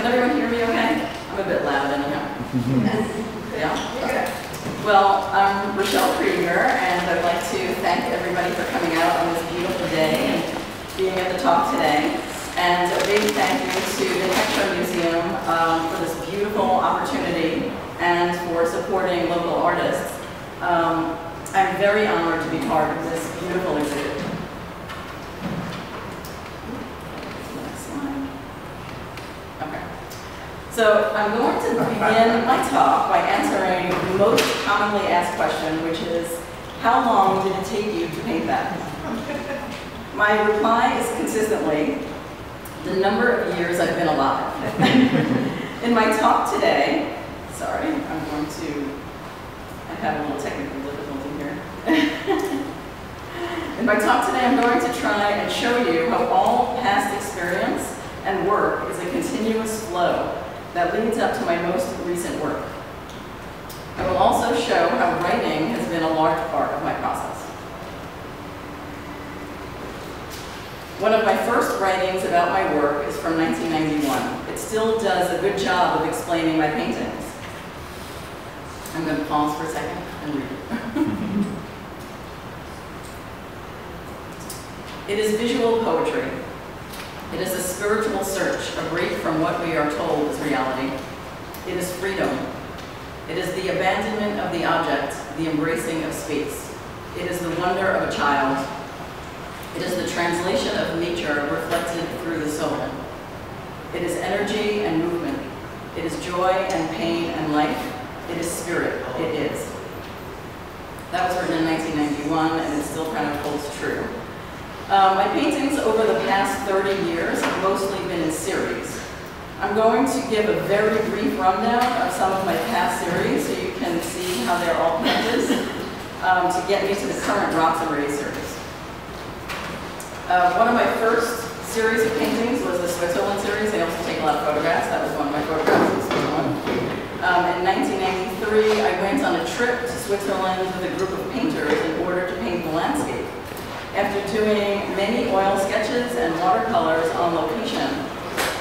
Can everyone hear me okay? I'm a bit loud anyhow. Yeah? Well, I'm Rachelle Krieger, and I'd like to thank everybody for coming out on this beautiful day and being at the talk today. And a big thank you to the Heckscher Museum um, for this beautiful opportunity and for supporting local artists. Um, I'm very honored to be part of this beautiful exhibit. Next slide. Okay. So I'm going to begin my talk by answering the most commonly asked question, which is, how long did it take you to paint that? My reply is consistently, the number of years I've been alive. In my talk today, sorry, I'm going to, I have a little technical difficulty here. In my talk today, I'm going to try and show you how all past experience and work continuous flow that leads up to my most recent work. I will also show how writing has been a large part of my process. One of my first writings about my work is from 1991. It still does a good job of explaining my paintings. I'm going to pause for a second and read it. it is visual poetry. It is a spiritual search, a break from what we are told is reality. It is freedom. It is the abandonment of the object, the embracing of space. It is the wonder of a child, it is the translation of nature reflected through the soul. It is energy and movement. It is joy and pain and life. It is spirit. It is. That was written in 1991 and it still kind of holds true. Um, my paintings over the past 30 years have mostly been in series. I'm going to give a very brief rundown of some of my past series so you can see how they're all painted um, to get me to the current Rocks and Rays. Uh, one of my first series of paintings was the Switzerland series. I also take a lot of photographs. That was one of my photographs. Um, in 1993, I went on a trip to Switzerland with a group of painters in order to paint the landscape. After doing many oil sketches and watercolors on location,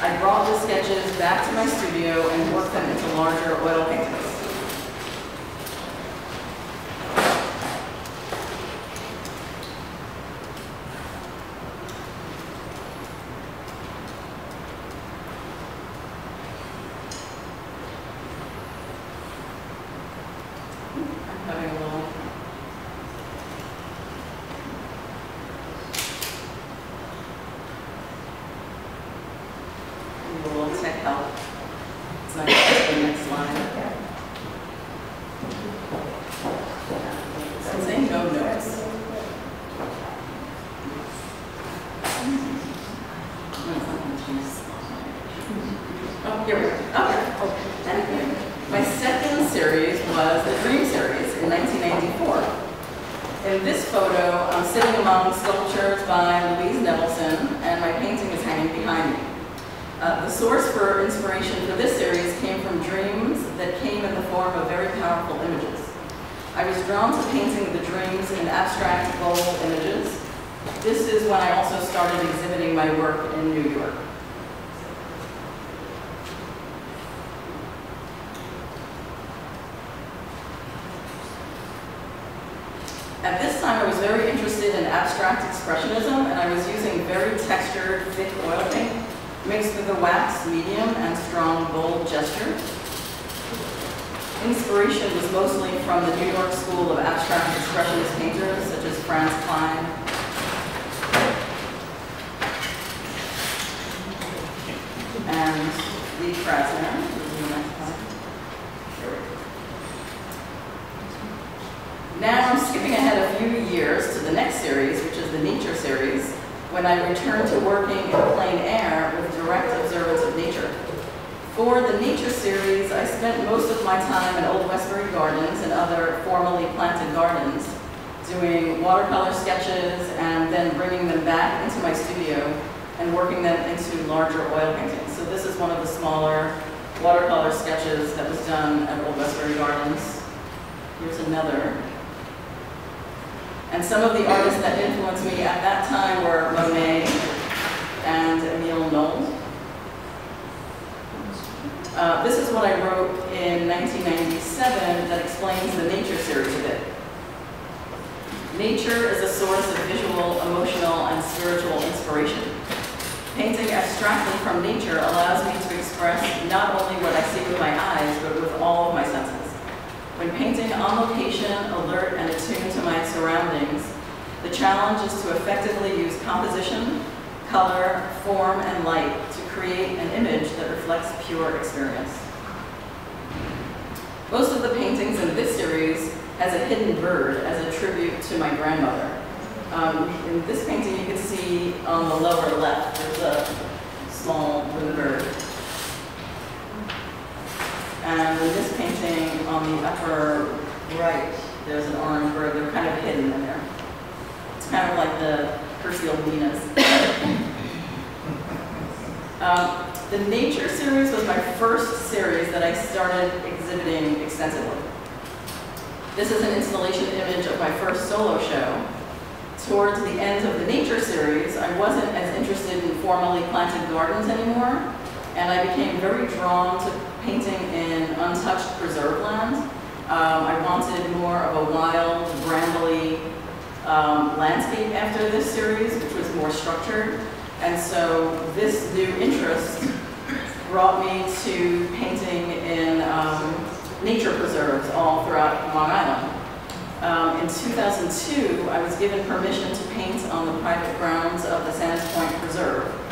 I brought the sketches back to my studio and worked them into larger oil paintings. Oh, here we go. Okay. My second series was the Dream Series in 1994. In this photo, I'm sitting among sculptures by Louise Nevelson, and my painting is hanging behind me. Uh, the source for inspiration for this series came from dreams that came in the form of very powerful images. I was drawn to painting the dreams in abstract, bold images. This is when I also started exhibiting my work in New York. expressionism, and I was using very textured, thick oil paint mixed with a wax, medium, and strong, bold gesture. Inspiration was mostly from the New York School of Abstract Expressionist painters, such as Franz Kline. And Lee Krasner. Now I'm skipping ahead a few years to the next series, the nature series when I returned to working in plein air with direct observance of nature. For the nature series, I spent most of my time in Old Westbury Gardens and other formally planted gardens, doing watercolor sketches and then bringing them back into my studio and working them into larger oil paintings. So this is one of the smaller watercolor sketches that was done at Old Westbury Gardens. Here's another and some of the artists that influenced me at that time were Monet and Emil Nolde. Uh, this is what I wrote in 1997 that explains the nature series a bit. Nature is a source of visual, emotional, and spiritual inspiration. Painting abstractly from nature allows me to express not only what I see with my eyes, but with all of my senses. When painting on location, alert and attuned to my surroundings, the challenge is to effectively use composition, color, form, and light to create an image that reflects pure experience. Most of the paintings in this series has a hidden bird as a tribute to my grandmother. Um, in this painting, you can see on the lower left, there's a small wooden bird. And in this painting, on the upper right, there's an orange bird. They're kind of hidden in there. It's kind of like the Perseal Venus. um, the Nature series was my first series that I started exhibiting extensively. This is an installation image of my first solo show. Towards the end of the Nature series, I wasn't as interested in formally planted gardens anymore, and I became very drawn to painting in untouched preserve land. Um, I wanted more of a wild, brambly um, landscape after this series, which was more structured. And so this new interest brought me to painting in um, nature preserves all throughout Long Island. Um, in 2002, I was given permission to paint on the private grounds of the Sands Point Preserve.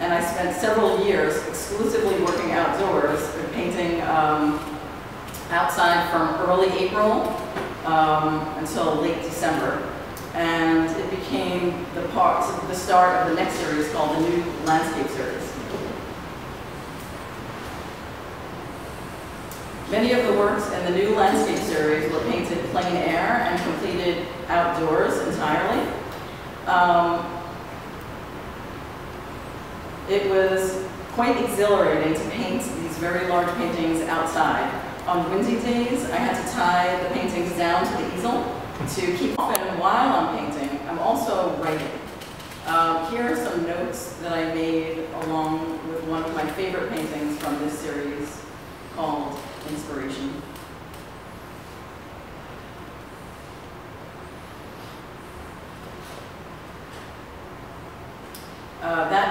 And I spent several years exclusively working outdoors, and painting um, outside from early April um, until late December. And it became the, part, the start of the next series called the New Landscape Series. Many of the works in the new landscape series were painted plein air and completed outdoors entirely. Um, it was quite exhilarating to paint these very large paintings outside. On windy days, I had to tie the paintings down to the easel to keep often while I'm painting. I'm also writing. Um, here are some notes that I made along with one of my favorite paintings from this series called inspiration. Uh, that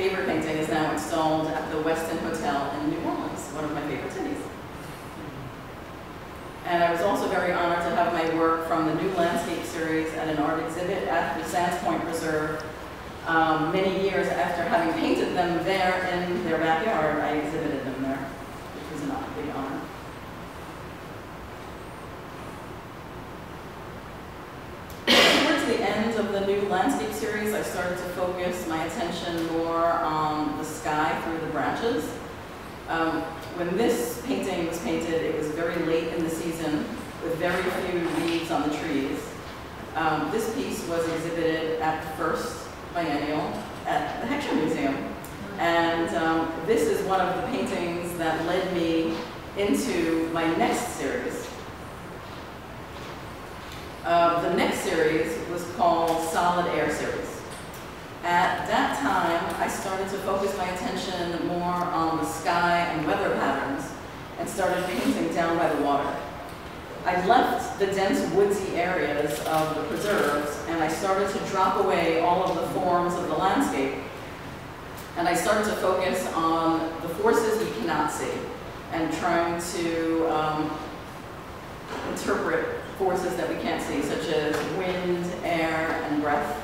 favorite painting is now installed at the Westin Hotel in New Orleans, one of my favorite cities. And I was also very honored to have my work from the New Landscape series at an art exhibit at the Sands Point Preserve. Um, many years after having painted them there in their backyard, I exhibited them there, which was a big honor. Towards the end of the new landscape series, I started to focus my attention more on the sky through the branches. Um, when this painting was painted, it was very late in the season with very few leaves on the trees. Um, this piece was exhibited at the first biennial at the Heckscher Museum. And um, this is one of the paintings that led me into my next series. Uh, the next series was called Solid Air Series. At that time, I started to focus my attention more on the sky and weather patterns and started painting down by the water. I left the dense woodsy areas of the preserves and I started to drop away all of the forms of the landscape and I started to focus on the forces we cannot see and trying to um, interpret forces that we can't see, such as wind, air, and breath.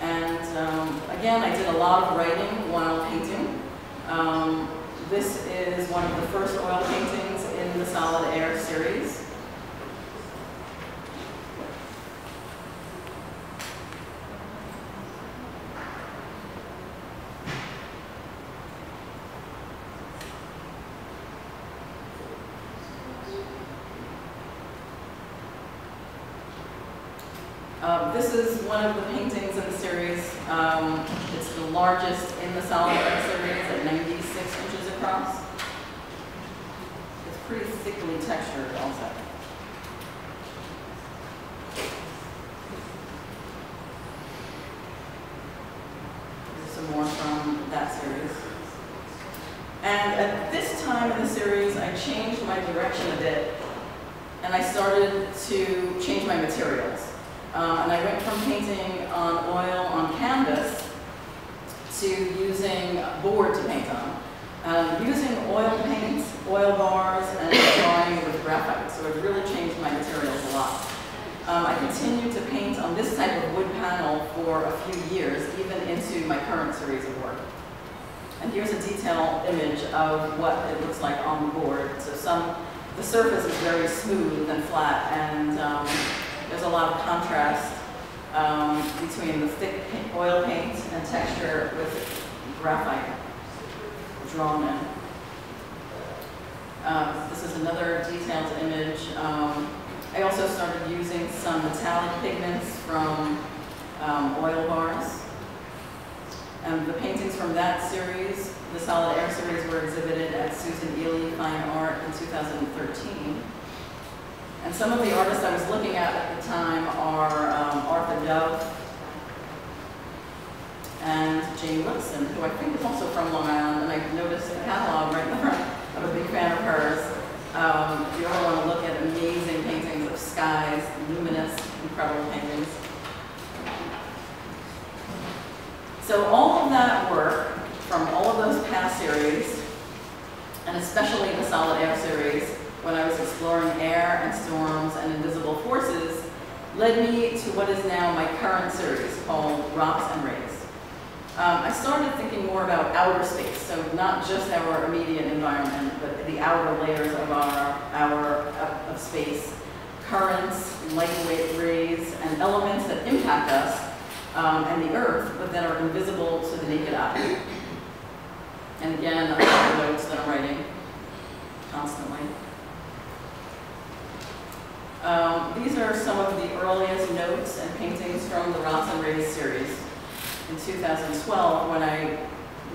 And um, again, I did a lot of writing while painting. Um, this is one of the first oil paintings in the Solid Air series. Um, this is one of the paintings in the series. Um, it's the largest in the solid series at 96 inches across. It's pretty thickly textured also. There's some more from that series. And at this time in the series, I changed my direction a bit, and I started to change my material. Uh, and I went from painting on oil on canvas to using board to paint on. Um, using oil paint, oil bars, and drawing with graphite, so it really changed my materials a lot. Um, I continued to paint on this type of wood panel for a few years, even into my current series of work. And here's a detailed image of what it looks like on the board. So some, the surface is very smooth and flat, and um, there's a lot of contrast um, between the thick oil paint and texture with graphite drawn in. Uh, this is another detailed image. Um, I also started using some metallic pigments from um, oil bars. And the paintings from that series, the Solid Air series, were exhibited at Susan Eley Fine Art in 2013. And some of the artists I was looking at at the time are um, Arthur Dove and Jane Wilson, who I think is also from Long Island, and I noticed the catalog right there. I'm a big fan of hers. Um, if you ever want to look at amazing paintings of skies, luminous, incredible paintings. So all of that work from all of those past series, and especially the Solid Air series, when I was exploring air and storms and invisible forces, led me to what is now my current series called Rocks and Rays. Um, I started thinking more about outer space, so not just our immediate environment, but the outer layers of our, our of space, currents, light rays, and elements that impact us um, and the earth, but that are invisible to the naked eye. And again, I have notes that I'm writing constantly. Um, these are some of the earliest notes and paintings from the Rocks and Rays series in 2012 when I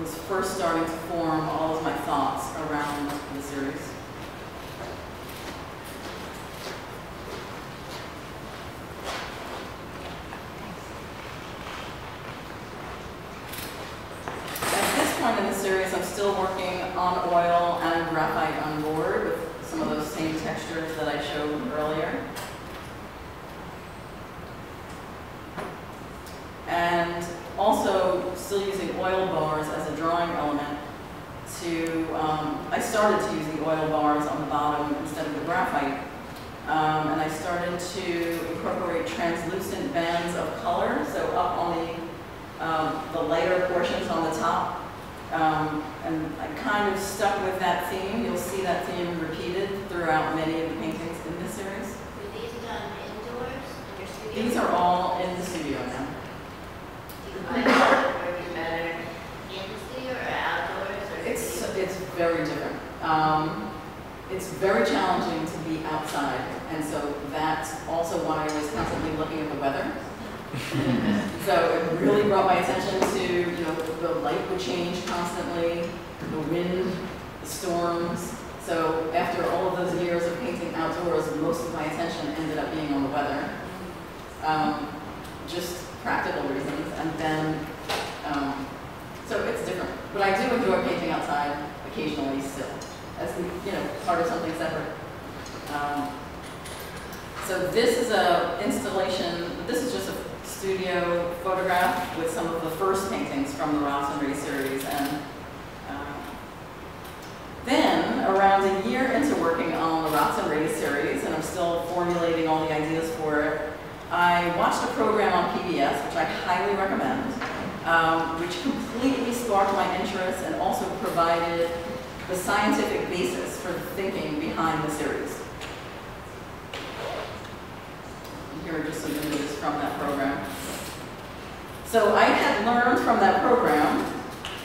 was first starting to form all of my thoughts around the series. At this point in the series, I'm still working on oil and graphite on board with some of those same textures that I showed earlier. And also still using oil bars as a drawing element to, um, I started to use the oil bars on the bottom instead of the graphite. Um, and I started to incorporate translucent bands of color, so up on the, um, the lighter portions on the top. Um, and I kind of stuck with that theme. You'll see that theme repeated throughout many of the paintings in this series. Were these done indoors in your studio? These are all in the studio now. Do you find that working better in the studio or outdoors or? It's, it's very different. Um, it's very challenging to be outside, and so that's also why I was constantly looking at the weather. so it really brought my attention to, you know, the light would change constantly, the wind, the storms. So after all of those years of painting outdoors, most of my attention ended up being on the weather. Um, just practical reasons, and then, um, so it's different. But I do enjoy painting outside occasionally still, as you know, part of something separate. Um, so this is a installation, this is just a studio photograph with some of the first paintings from the Rays series. And um, then, around a year into working on the Rays series, and I'm still formulating all the ideas for it, I watched a program on PBS, which I highly recommend, um, which completely sparked my interest and also provided the scientific basis for thinking behind the series. Here are just some images from that program. So I had learned from that program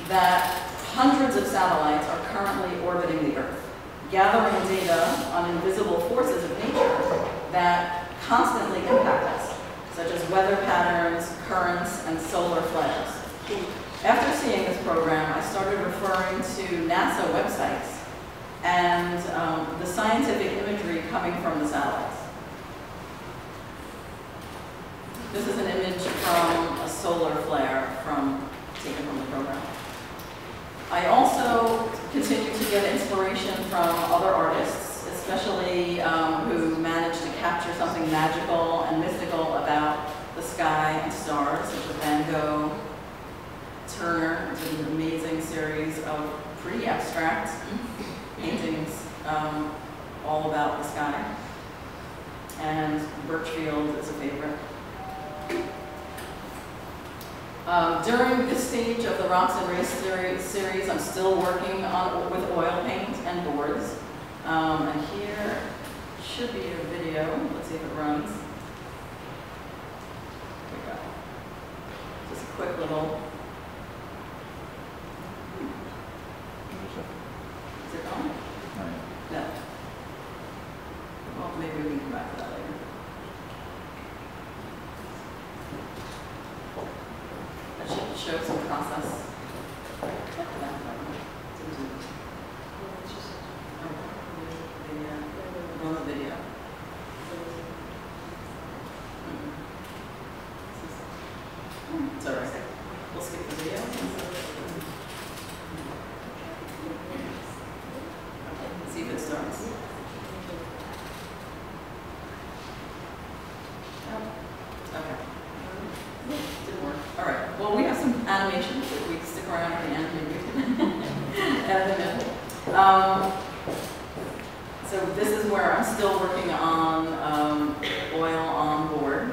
that hundreds of satellites are currently orbiting the Earth, gathering data on invisible forces of nature that constantly impact us, such as weather patterns, currents, and solar flares. After seeing this program, I started referring to NASA websites and um, the scientific imagery coming from the satellites. This is an image from a solar flare from taken from the program. I also continue to get inspiration from other artists, especially um, who manage to capture something magical and mystical about the sky and stars, Gogh, Turner, did an amazing series of pretty abstract paintings um, all about the sky. And Burchfield is a favorite. Um, during this stage of the Rocks and Rays series, series I'm still working on with oil paint and boards. Um, and here should be a video. Let's see if it runs. Here we go. Just a quick little. Is it on? No. Well, maybe we can come back to that later. That should show some process. On the video. It's all right. We'll skip the video. Okay, let's see if it starts. Okay. Didn't work. All right. Well, we have some animation. If we stick around at the end, maybe we can add them in. Um, so this is where I'm still working on um, oil on board.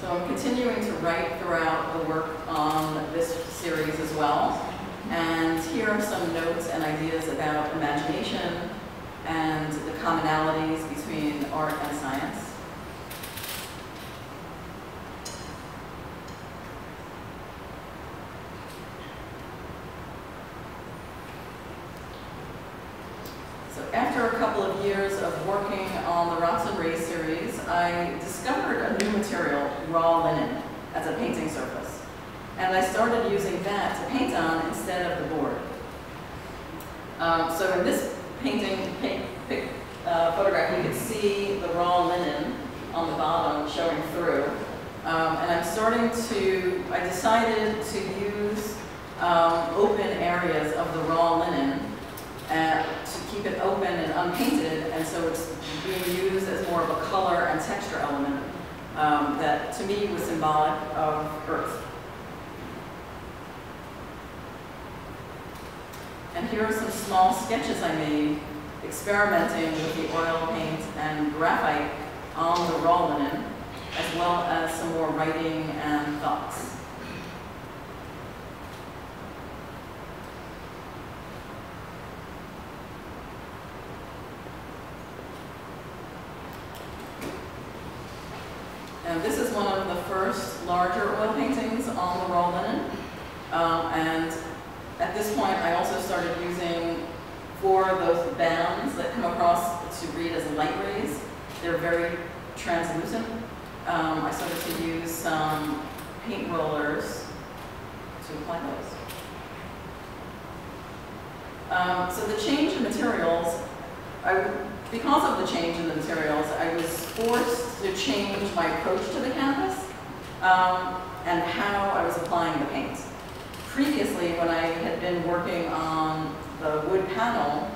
So I'm continuing to write throughout the work on this series as well. And here are some notes and ideas about imagination and the commonalities between art and science. So after a couple of years of working on the Rocks and Rays series, I discovered a new material, raw linen, as a painting surface. And I started using that to paint on instead of the board. Um, so in this painting pic, uh, photograph, you can see the raw linen on the bottom showing through. Um, and I'm starting to, I decided to use um, open areas of the raw linen uh, to keep it open and unpainted, and so it's being used as more of a color and texture element um, that to me was symbolic of Earth. And here are some small sketches I made experimenting with the oil paint and graphite on the raw linen, as well as some more writing and thoughts. And this is one of the first larger oil paintings on the raw linen. Um, and at this point, I also started using four of those bands that come across to read as light rays. They're very translucent. Um, I started to use some paint rollers to apply those. Um, so the change in materials, I, because of the change in the materials, I was forced to change my approach to the canvas um, and how I was applying. Previously, when I had been working on the wood panel,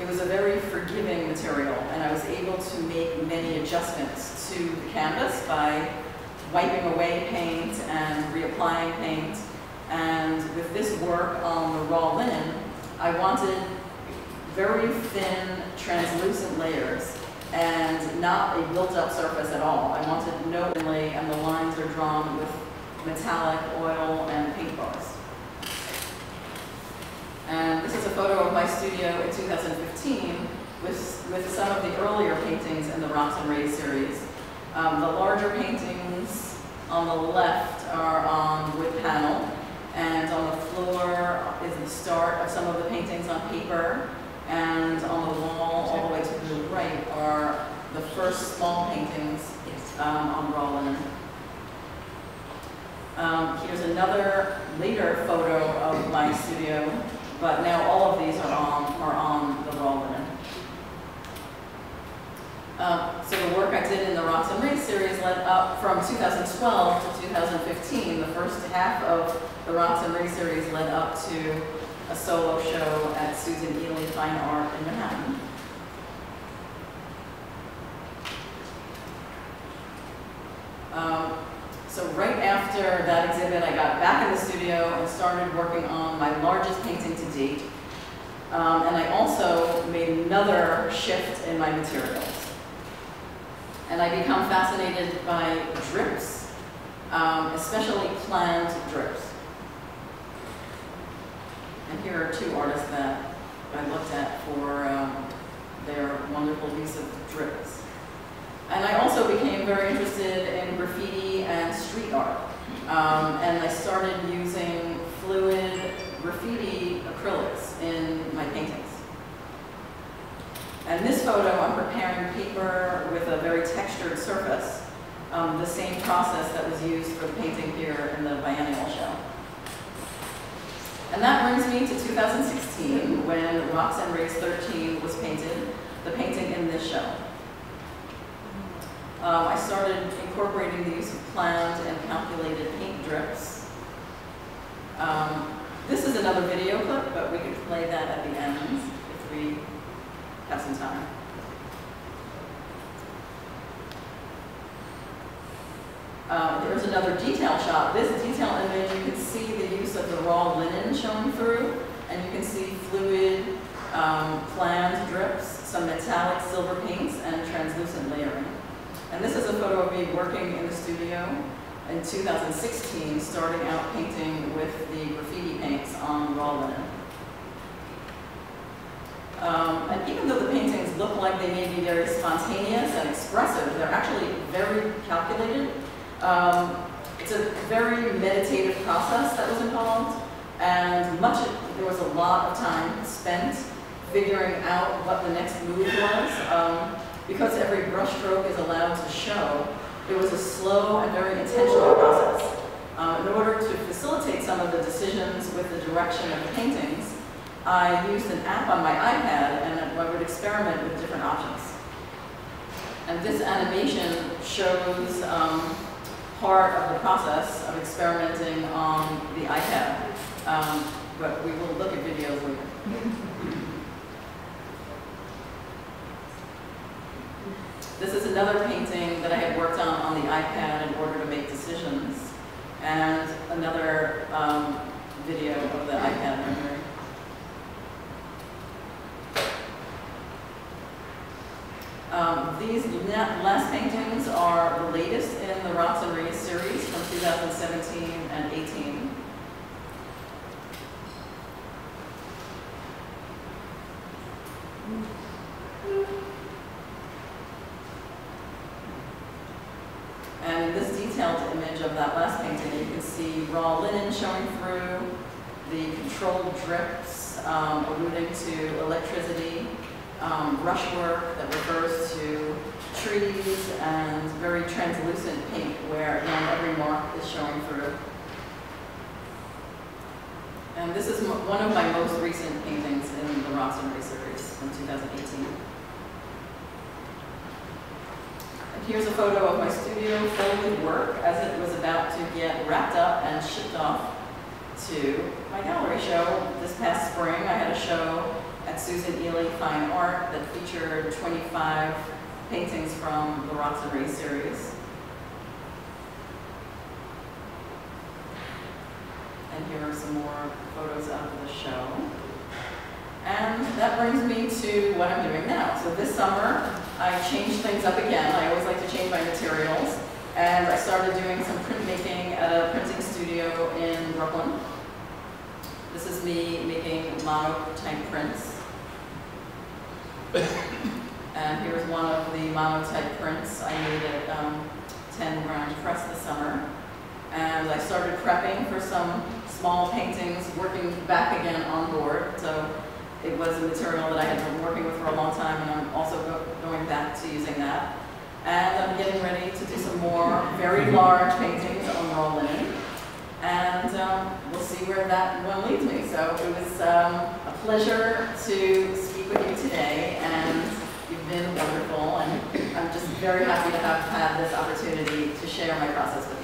it was a very forgiving material, and I was able to make many adjustments to the canvas by wiping away paint and reapplying paint. And with this work on the raw linen, I wanted very thin, translucent layers and not a built-up surface at all. I wanted no inlay, and the lines are drawn with metallic oil and paint bars. And this is a photo of my studio in 2015 with, with some of the earlier paintings in the Rocks and Rays series. Um, the larger paintings on the left are on wood panel, and on the floor is the start of some of the paintings on paper, and on the wall all the way to the right are the first small paintings um, on raw linen. Um, here's another later photo of my studio but now all of these are on, are on the raw linen. Uh, So the work I did in the Rocks and Rays series led up from 2012 to 2015. The first half of the Rocks and Rays series led up to a solo show at Susan Eley Fine Art in Manhattan. Um, So right after that exhibit, I got back in the studio and started working on my largest painting to date. Um, And I also made another shift in my materials. And I become fascinated by drips, um, especially planned drips. And here are two artists that I looked at for um, their wonderful use of drips. And I also became very interested in graffiti and street art. Um, and I started using fluid graffiti acrylics in my paintings. And this photo, I'm preparing paper with a very textured surface, um, the same process that was used for the painting here in the biennial show. And that brings me to 2016, when Rocks and Rays 13 was painted, the painting in this. Um, I started incorporating the use of planned and calculated paint drips. Um, this is another video clip, but we could play that at the end if we have some time. Um, there's another detail shot. This detail image, you can see the use of the raw linen showing through, and you can see fluid, um, planned drips, some metallic silver paints, and translucent layering. And this is a photo of me working in the studio in 2016, starting out painting with the graffiti paints on raw linen. Um, and even though the paintings look like they may be very spontaneous and expressive, they're actually very calculated. Um, it's a very meditative process that was involved, and much there was a lot of time spent figuring out what the next move was. Um, because every brushstroke is allowed to show, it was a slow and very intentional process. Uh, in order to facilitate some of the decisions with the direction of the paintings, I used an app on my iPad and I would experiment with different options. And this animation shows um, part of the process of experimenting on the iPad. Um, but we will look at videos later. This is another painting that I had worked on on the iPad in order to make decisions, and another um, video of the iPad rendering. Um, these last paintings are the latest in the Rocks and Rays series from 2017 and 18. And in this detailed image of that last painting, you can see raw linen showing through, the controlled drips um, alluding to electricity, um, brushwork that refers to trees, and very translucent paint where again every mark is showing through. And this is one of my most recent paintings in the Rays series from 2018. And here's a photo of my studio filled with work as it was about to get wrapped up and shipped off to my gallery show this past spring. I had a show at Susan Eley Fine Art that featured 25 paintings from the Rays series. Here are some more photos of the show. And that brings me to what I'm doing now. So this summer, I changed things up again. I always like to change my materials. And I started doing some printmaking at a printing studio in Brooklyn. This is me making monotype prints. And here's one of the monotype prints I made at um, 10 Grand Press this summer. And I started prepping for some small paintings, working back again on board. So it was a material that I had been working with for a long time, and I'm also go- going back to using that. And I'm getting ready to do some more very large paintings on raw linen. And um, we'll see where that one leads me. So it was um, a pleasure to speak with you today, and you've been wonderful, and I'm just very happy to have had this opportunity to share my process with you.